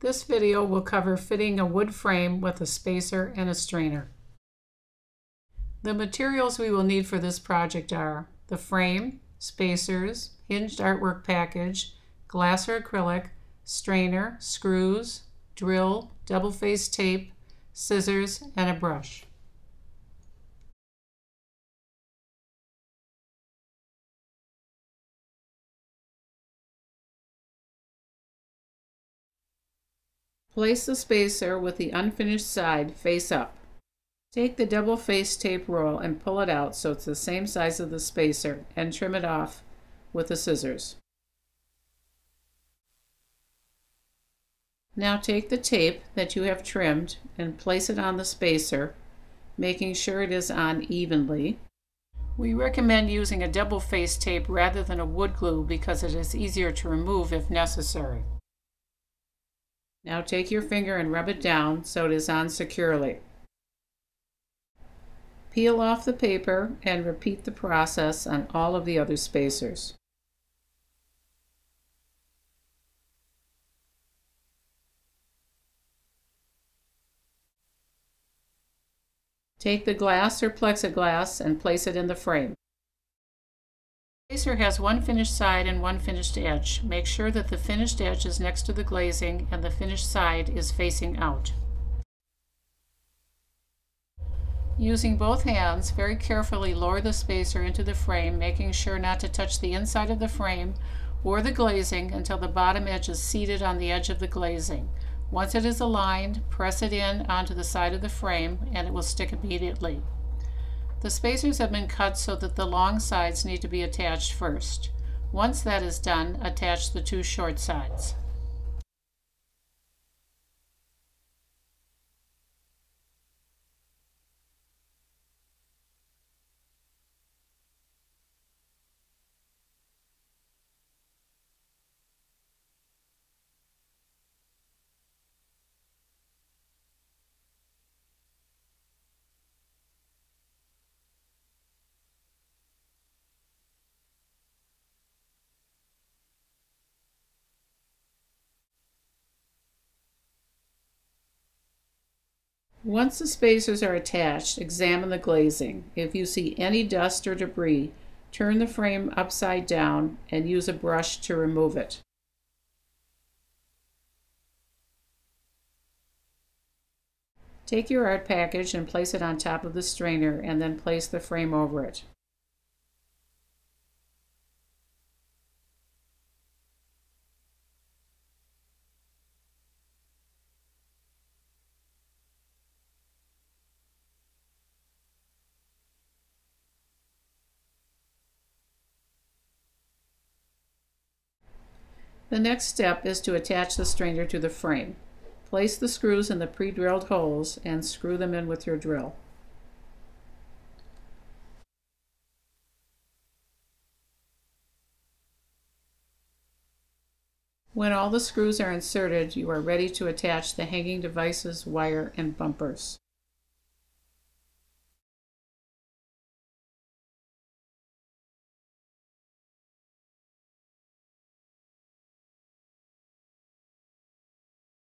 This video will cover fitting a wood frame with a spacer and a strainer. The materials we will need for this project are the frame, spacers, hinged artwork package, glass or acrylic, strainer, screws, drill, double-faced tape, scissors, and a brush. Place the spacer with the unfinished side face up. Take the double face tape roll and pull it out so it's the same size of the spacer and trim it off with the scissors. Now take the tape that you have trimmed and place it on the spacer, making sure it is on evenly. We recommend using a double face tape rather than a wood glue because it is easier to remove if necessary. Now take your finger and rub it down so it is on securely. Peel off the paper and repeat the process on all of the other spacers. Take the glass or plexiglass and place it in the frame. Spacer has one finished side and one finished edge. Make sure that the finished edge is next to the glazing and the finished side is facing out. Using both hands, very carefully lower the spacer into the frame, making sure not to touch the inside of the frame or the glazing until the bottom edge is seated on the edge of the glazing. Once it is aligned, press it in onto the side of the frame and it will stick immediately. The spacers have been cut so that the long sides need to be attached first. Once that is done, attach the two short sides. Once the spacers are attached, examine the glazing. If you see any dust or debris, turn the frame upside down and use a brush to remove it. Take your art package and place it on top of the strainer and then place the frame over it. The next step is to attach the strainer to the frame. Place the screws in the pre-drilled holes and screw them in with your drill. When all the screws are inserted, you are ready to attach the hanging devices, wire, and bumpers.